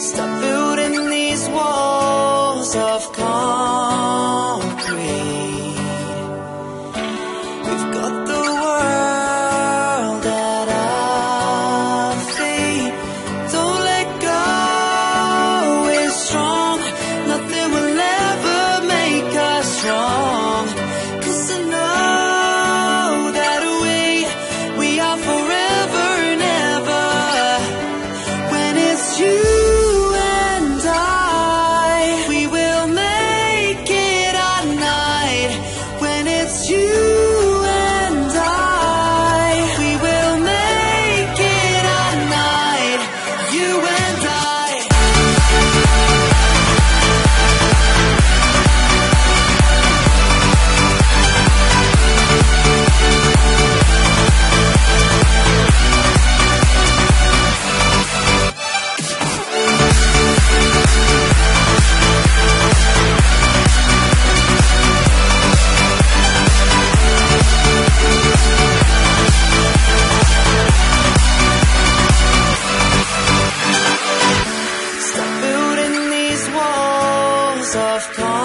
Stop of calm.